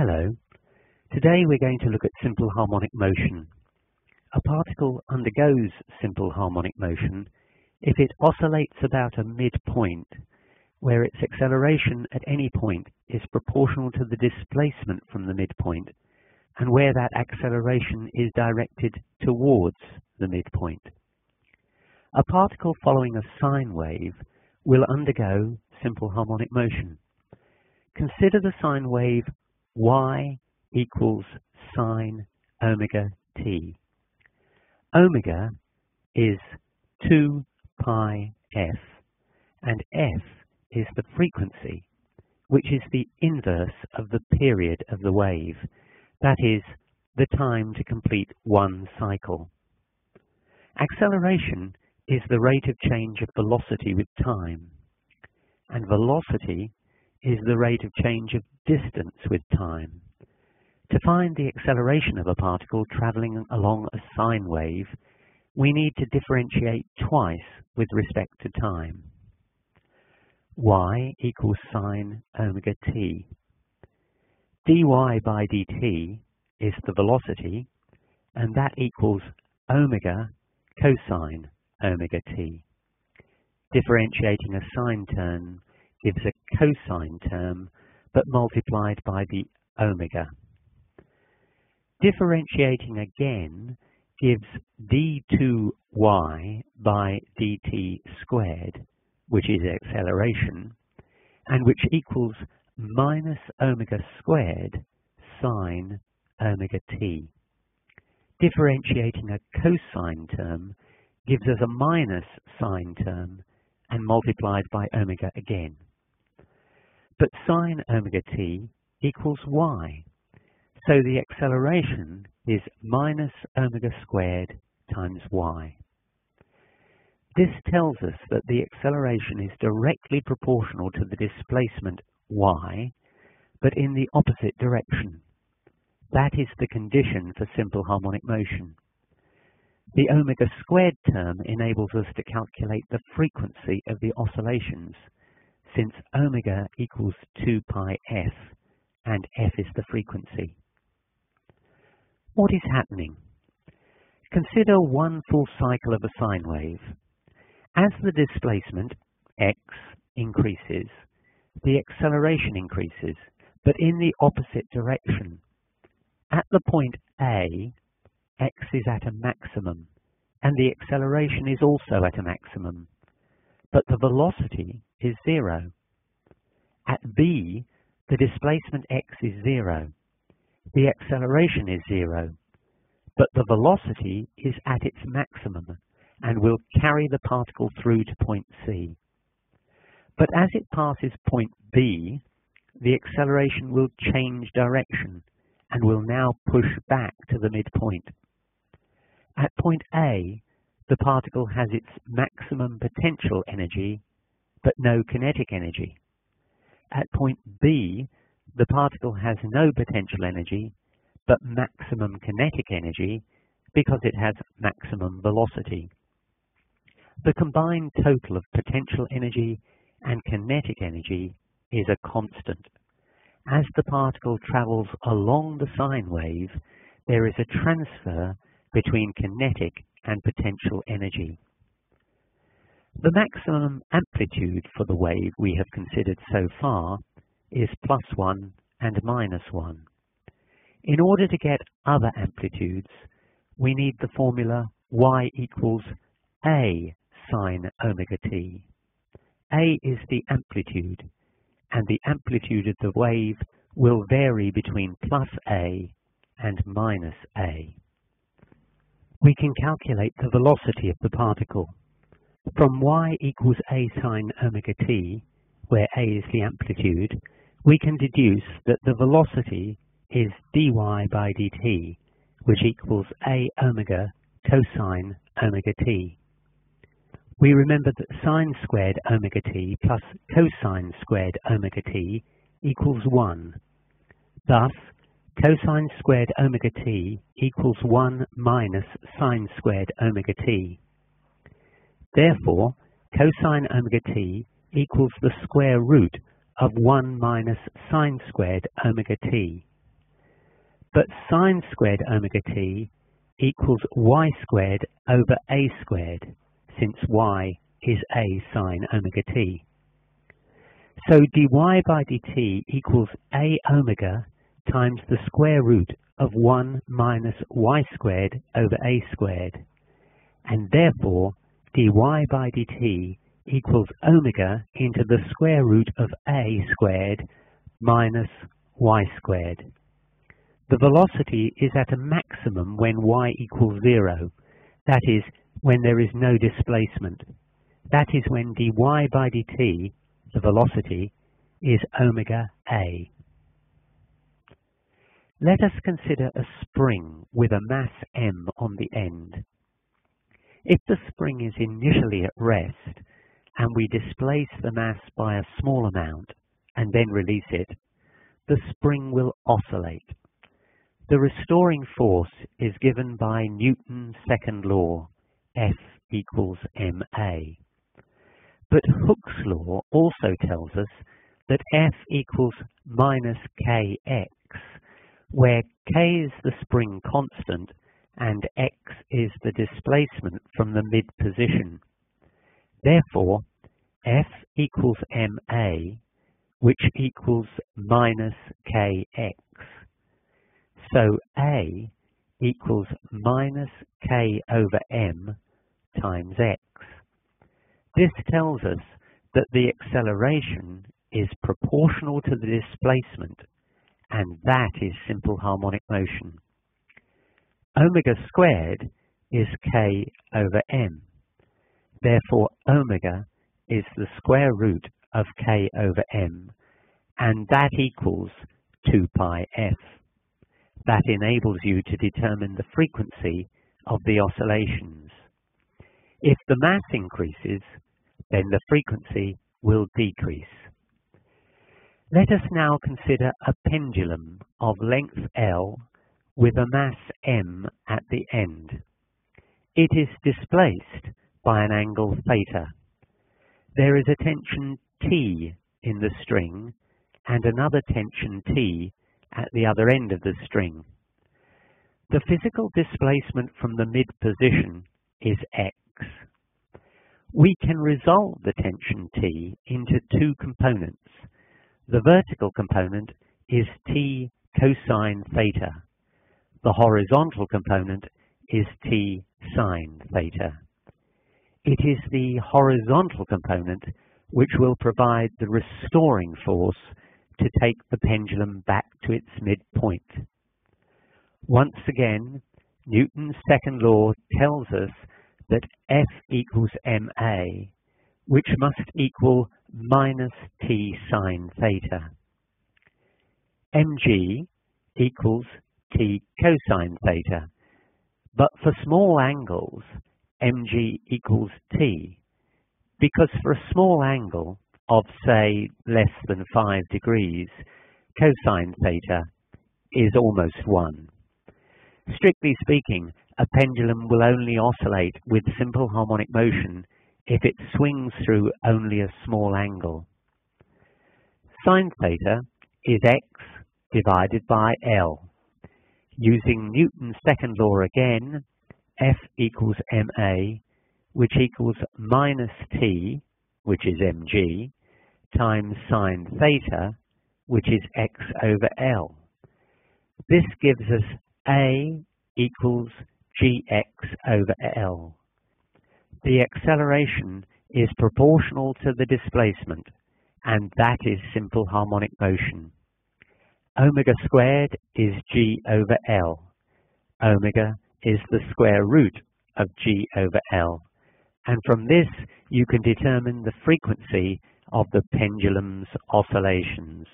Hello. Today we're going to look at simple harmonic motion. A particle undergoes simple harmonic motion if it oscillates about a midpoint where its acceleration at any point is proportional to the displacement from the midpoint and where that acceleration is directed towards the midpoint. A particle following a sine wave will undergo simple harmonic motion. Consider the sine wave y equals sine omega t. Omega is 2 pi f, and f is the frequency, which is the inverse of the period of the wave, that is, the time to complete one cycle. Acceleration is the rate of change of velocity with time, and velocity is the rate of change of distance with time. To find the acceleration of a particle travelling along a sine wave, we need to differentiate twice with respect to time. y equals sine omega t. dy by dt is the velocity, and that equals omega cosine omega t. Differentiating a sine term gives a cosine term, but multiplied by the omega. Differentiating again gives d2y by dt squared, which is acceleration, and which equals minus omega squared sine omega t. Differentiating a cosine term gives us a minus sine term and multiplied by omega again. But sine omega t equals y. So the acceleration is minus omega squared times y. This tells us that the acceleration is directly proportional to the displacement y, but in the opposite direction. That is the condition for simple harmonic motion. The omega squared term enables us to calculate the frequency of the oscillations, since omega equals 2 pi f, and f is the frequency. What is happening? Consider one full cycle of a sine wave. As the displacement, x, increases, the acceleration increases, but in the opposite direction. At the point A, x is at a maximum, and the acceleration is also at a maximum, but the velocity is zero. At B, the displacement x is zero, the acceleration is zero, but the velocity is at its maximum and will carry the particle through to point C. But as it passes point B, the acceleration will change direction and will now push back to the midpoint. At point A, the particle has its maximum potential energy, but no kinetic energy. At point B, the particle has no potential energy, but maximum kinetic energy because it has maximum velocity. The combined total of potential energy and kinetic energy is a constant. As the particle travels along the sine wave, there is a transfer between kinetic and potential energy. The maximum amplitude for the wave we have considered so far is plus 1 and minus 1. In order to get other amplitudes, we need the formula y equals a sine omega t. a is the amplitude, and the amplitude of the wave will vary between plus a and minus a. We can calculate the velocity of the particle. From y equals a sine omega t, where a is the amplitude, we can deduce that the velocity is dy by dt, which equals a omega cosine omega t. We remember that sine squared omega t plus cosine squared omega t equals 1. Thus, cosine squared omega t equals 1 minus sine squared omega t. Therefore, cosine omega t equals the square root of 1 minus sine squared omega t. but sine squared omega t equals y squared over a squared, since y is a sine omega t. So dy by dt equals a omega times the square root of 1 minus y squared over a squared, and therefore dy by dt equals omega into the square root of a squared minus y squared. The velocity is at a maximum when y equals 0, that is, when there is no displacement. That is when dy by dt, the velocity, is omega a. Let us consider a spring with a mass m on the end. If the spring is initially at rest and we displace the mass by a small amount and then release it, the spring will oscillate. The restoring force is given by Newton's second law, F equals ma. But Hooke's law also tells us that F equals minus kx, where k is the spring constant and x is the displacement from the mid position. Therefore, F equals ma, which equals minus kx. So A equals minus k over m times x. This tells us that the acceleration is proportional to the displacement, and that is simple harmonic motion. Omega squared is k over m. Therefore, omega is the square root of k over m, and that equals 2 pi f. That enables you to determine the frequency of the oscillations. If the mass increases, then the frequency will decrease. Let us now consider a pendulum of length L with a mass m at the end. It is displaced by an angle theta. There is a tension T in the string and another tension T at the other end of the string. The physical displacement from the mid position is x. We can resolve the tension T into two components. The vertical component is T cosine theta. The horizontal component is T sine theta. It is the horizontal component which will provide the restoring force to take the pendulum back to its midpoint. Once again, Newton's second law tells us that F equals ma, which must equal minus t sine theta. mg equals t cosine theta, but for small angles, mg equals t, because for a small angle, of, say, less than 5 degrees, cosine theta is almost 1. Strictly speaking, a pendulum will only oscillate with simple harmonic motion if it swings through only a small angle. Sine theta is x divided by L. Using Newton's second law again, F equals ma, which equals minus t, which is mg, times sine theta, which is x over L. This gives us A equals gx over L. The acceleration is proportional to the displacement, and that is simple harmonic motion. Omega squared is g over L. Omega is the square root of g over L. And from this, you can determine the frequency of the pendulum's oscillations.